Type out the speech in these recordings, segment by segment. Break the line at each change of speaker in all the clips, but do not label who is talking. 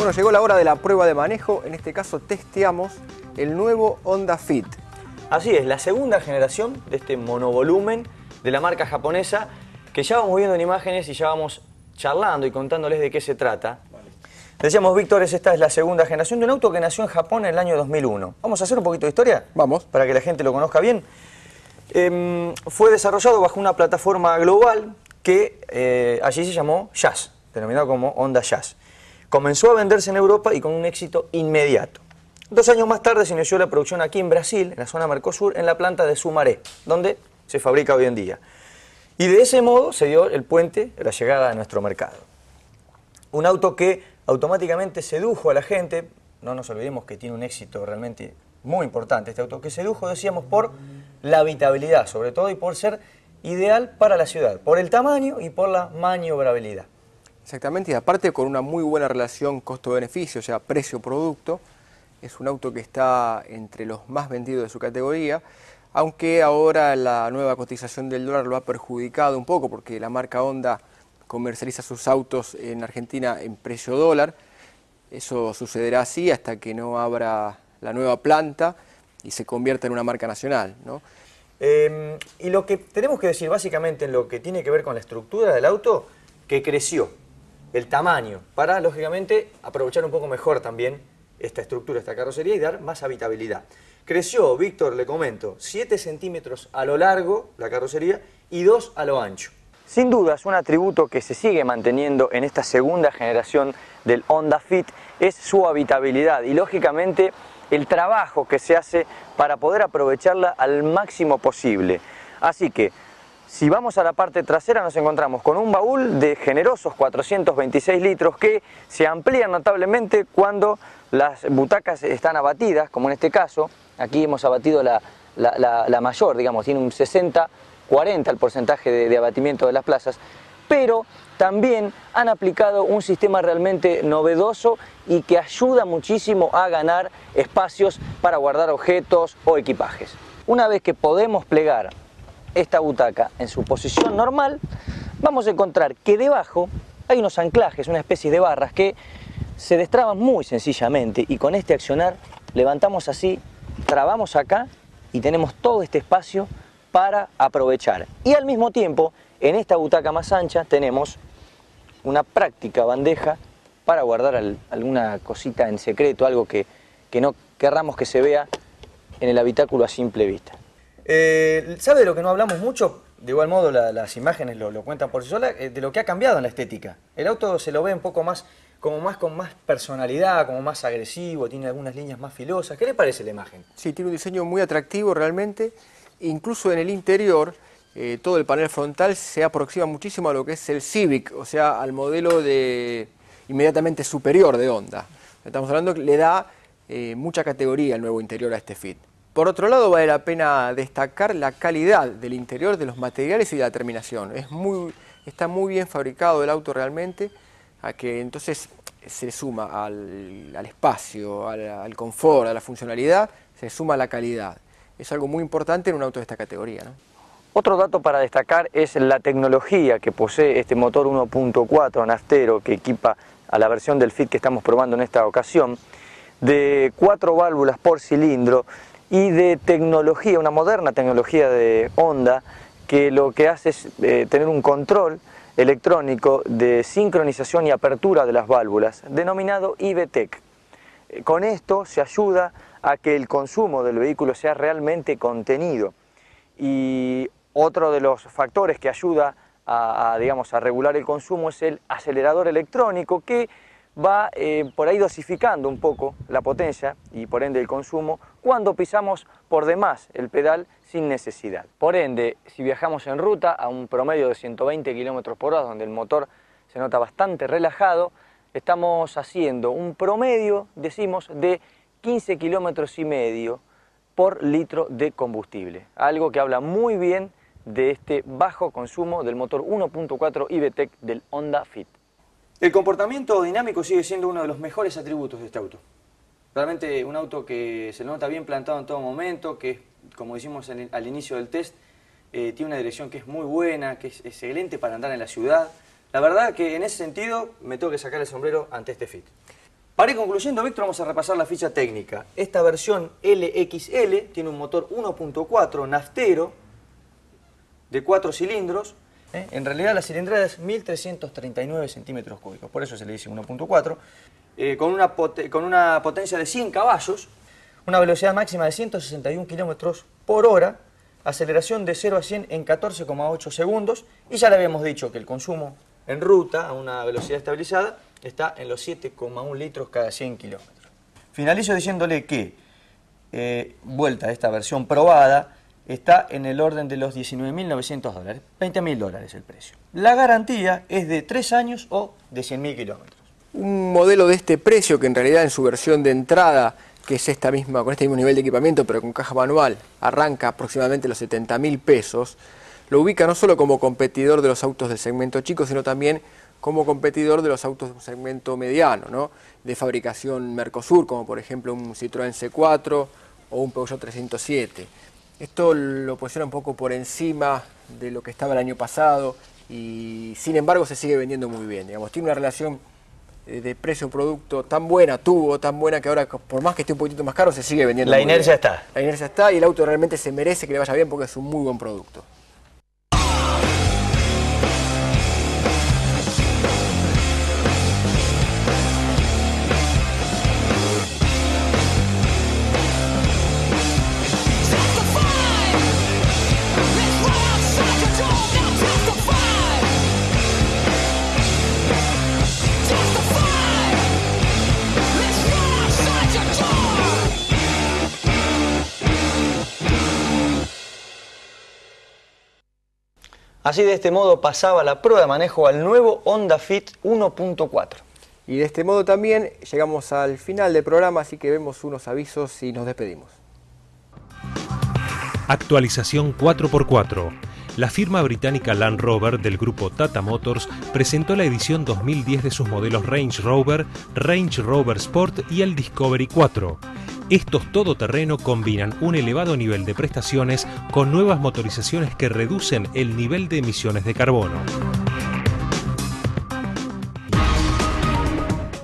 Bueno, llegó la hora de la prueba de manejo. En este caso testeamos el nuevo Honda Fit.
Así es, la segunda generación de este monovolumen de la marca japonesa que ya vamos viendo en imágenes y ya vamos charlando y contándoles de qué se trata. Decíamos, Víctor, esta es la segunda generación de un auto que nació en Japón en el año 2001. ¿Vamos a hacer un poquito de historia?
Vamos.
Para que la gente lo conozca bien. Em, fue desarrollado bajo una plataforma global que eh, allí se llamó Jazz, denominado como Honda Jazz. Comenzó a venderse en Europa y con un éxito inmediato. Dos años más tarde se inició la producción aquí en Brasil, en la zona Mercosur, en la planta de Sumaré, donde se fabrica hoy en día. Y de ese modo se dio el puente la llegada a nuestro mercado. Un auto que automáticamente sedujo a la gente, no nos olvidemos que tiene un éxito realmente muy importante este auto, que sedujo, decíamos, por la habitabilidad, sobre todo, y por ser ideal para la ciudad, por el tamaño y por la maniobrabilidad.
Exactamente, y aparte con una muy buena relación costo-beneficio, o sea, precio-producto, es un auto que está entre los más vendidos de su categoría, aunque ahora la nueva cotización del dólar lo ha perjudicado un poco porque la marca Honda comercializa sus autos en Argentina en precio dólar. Eso sucederá así hasta que no abra la nueva planta y se convierta en una marca nacional. ¿no?
Em, y lo que tenemos que decir básicamente en lo que tiene que ver con la estructura del auto, que creció el tamaño para, lógicamente, aprovechar un poco mejor también esta estructura, esta carrocería y dar más habitabilidad. Creció, Víctor, le comento, 7 centímetros a lo largo la carrocería y 2 a lo ancho. Sin duda, es un atributo que se sigue manteniendo en esta segunda generación del Honda Fit, es su habitabilidad y lógicamente el trabajo que se hace para poder aprovecharla al máximo posible. Así que, si vamos a la parte trasera nos encontramos con un baúl de generosos 426 litros que se amplían notablemente cuando las butacas están abatidas, como en este caso, aquí hemos abatido la, mayor, digamos, tiene un 60-40 el porcentaje de abatimiento de las plazas, pero también han aplicado un sistema realmente novedoso y que ayuda muchísimo a ganar espacios para guardar objetos o equipajes. Una vez que podemos plegar esta butaca en su posición normal, vamos a encontrar que debajo hay unos anclajes, una especie de barras que se destraban muy sencillamente y con este accionar levantamos así, trabamos acá y tenemos todo este espacio para aprovechar. Y al mismo tiempo, en esta butaca más ancha tenemos una práctica bandeja para guardar alguna cosita en secreto, algo que, no querramos que se vea en el habitáculo a simple vista. Eh, ¿Sabe de lo que no hablamos mucho? De igual modo las imágenes lo, cuentan por sí solas, eh, de lo que ha cambiado en la estética. El auto se lo ve un poco más como más con más personalidad, como más agresivo, tiene algunas líneas más filosas. ¿Qué le parece la imagen?
Sí, tiene un diseño muy atractivo realmente. Incluso en el interior, eh, todo el panel frontal se aproxima muchísimo a lo que es el Civic, o sea, al modelo de inmediatamente superior de Honda. Estamos hablando que le da mucha categoría al nuevo interior a este Fit. Por otro lado, vale la pena destacar la calidad del interior, de los materiales y de la terminación. Está muy bien fabricado el auto realmente a que entonces se suma al, espacio, al, confort, a la funcionalidad, se suma la calidad. Es algo muy importante en un auto de esta categoría.
Otro dato para destacar es la tecnología que posee este motor 1.4 Nastero que equipa a la versión del Fit que estamos probando en esta ocasión, de cuatro válvulas por cilindro y de tecnología, una moderna tecnología de Honda que lo que hace es eh, tener un control electrónico de sincronización y apertura de las válvulas, denominado IVTEC. Eh, con esto se ayuda a que el consumo del vehículo sea realmente contenido. Y otro de los factores que ayuda a, digamos, a regular el consumo es el acelerador electrónico que va eh, por ahí dosificando un poco la potencia y por ende el consumo cuando pisamos por demás el pedal sin necesidad. Por ende, si viajamos en ruta a un promedio de 120 km por hora, donde el motor se nota bastante relajado, estamos haciendo un promedio, decimos, de 15 kilómetros y medio por litro de combustible. Algo que habla muy bien de este bajo consumo del motor 1.4 IVTEC del Honda Fit. El comportamiento dinámico sigue siendo uno de los mejores atributos de este auto. Realmente un auto que se nota bien plantado en todo momento, que como decimos al inicio del test, eh, tiene una dirección que es muy buena, que es excelente para andar en la ciudad. La verdad que en ese sentido me tengo que sacar el sombrero ante este Fit. Para ir concluyendo, Víctor, vamos a repasar la ficha técnica. Esta versión LXL tiene un motor 1.4 naftero de 4 cilindros. ¿Eh? En realidad la cilindrada es 1339 centímetros cúbicos, por eso se le dice 1.4. Eh, con, una potencia de 100 caballos, una velocidad máxima de 161 kilómetros por hora, aceleración de 0 a 100 en 14,8 segundos y ya le habíamos dicho que el consumo en ruta a una velocidad estabilizada está en los 7,1 litros cada 100 kilómetros. Finalizo diciéndole que, eh, vuelta a esta versión probada, está en el orden de los 19.900 dólares, 20.000 dólares el precio. La garantía es de 3 años o de 100.000 kilómetros.
Un modelo de este precio, que en realidad en su versión de entrada, que es esta misma, con este mismo nivel de equipamiento, pero con caja manual, arranca aproximadamente los 70.000 pesos, lo ubica no solo como competidor de los autos del segmento chico, sino también como competidor de los autos de un segmento mediano, ¿no? de fabricación Mercosur, como por ejemplo un Citroën C4 o un Peugeot 307. Esto lo posiciona un poco por encima de lo que estaba el año pasado y sin embargo se sigue vendiendo muy bien. Digamos, tiene una relación eh, de precio-producto tan buena, tuvo tan buena que ahora por más que esté un poquito más caro se sigue vendiendo.
La inercia está.
La inercia está y el auto realmente se merece que le vaya bien porque es un muy buen producto.
Así de este modo pasaba la prueba de manejo al nuevo Honda Fit 1.4.
Y de este modo también llegamos al final del programa, así que vemos unos avisos y nos despedimos.
Actualización 4x4. La firma británica Land Rover del grupo Tata Motors presentó la edición 2010 de sus modelos Range Rover, Range Rover Sport y el Discovery 4. Estos todoterreno combinan un elevado nivel de prestaciones con nuevas motorizaciones que reducen el nivel de emisiones de carbono.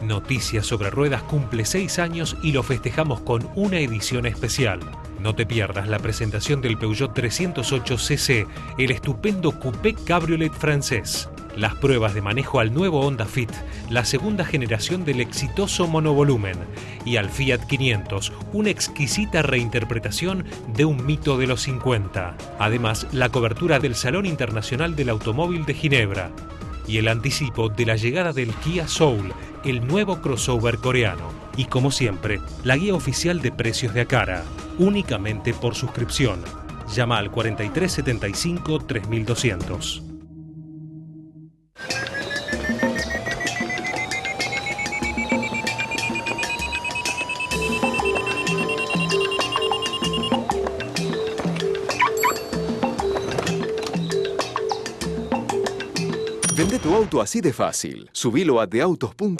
Noticias sobre Ruedas cumple 6 años y lo festejamos con una edición especial. No te pierdas la presentación del Peugeot 308cc, el estupendo coupé cabriolet francés. Las pruebas de manejo al nuevo Honda Fit, la segunda generación del exitoso monovolumen, y al Fiat 500, una exquisita reinterpretación de un mito de los 50. Además, la cobertura del Salón Internacional del Automóvil de Ginebra y el anticipo de la llegada del Kia Soul, el nuevo crossover coreano. Y como siempre, la guía oficial de precios de Akara, únicamente por suscripción. Llama al 4375 3200.
Vende tu auto así de fácil. Subilo a deautos.com.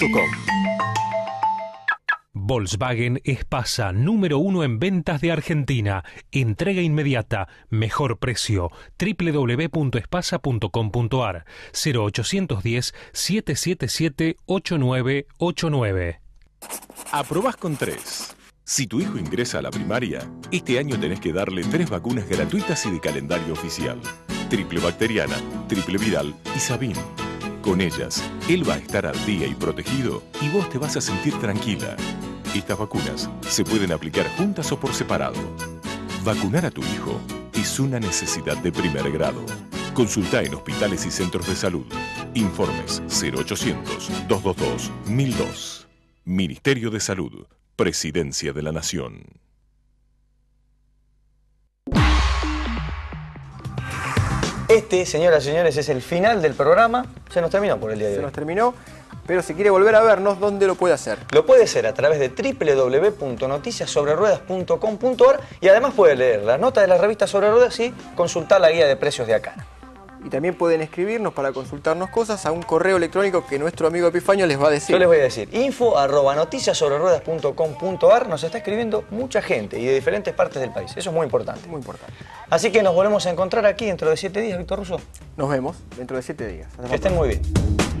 Volkswagen Espasa, número uno en ventas de Argentina. Entrega inmediata, mejor precio. www.espasa.com.ar 0810 777 8989.
Aprobás con tres. Si tu hijo ingresa a la primaria, este año tenés que darle tres vacunas gratuitas y de calendario oficial triple bacteriana, triple viral y Sabin. Con ellas, él va a estar al día y protegido y vos te vas a sentir tranquila. Estas vacunas se pueden aplicar juntas o por separado. Vacunar a tu hijo es una necesidad de primer grado. Consulta en hospitales y centros de salud. Informes 0800-222-1002. Ministerio de Salud. Presidencia de la Nación.
Este, señoras y señores, es el final del programa. Se nos terminó por el día de
hoy.
Se
nos terminó, pero si quiere volver a vernos, ¿dónde lo puede hacer?
Lo puede hacer a través de www.noticiasobreruedas.com.ar y además puede leer la nota de la revista Sobre Ruedas y consultar la guía de precios de acá.
Y también pueden escribirnos para consultarnos cosas a un correo electrónico que nuestro amigo Epifanio les va a decir.
Yo les voy a decir, info arroba nos está escribiendo mucha gente y de diferentes partes del país. Eso es muy importante.
Muy importante.
Así que nos volvemos a encontrar aquí dentro de siete días, Víctor Russo.
Nos vemos dentro de siete días.
que estén muy bien.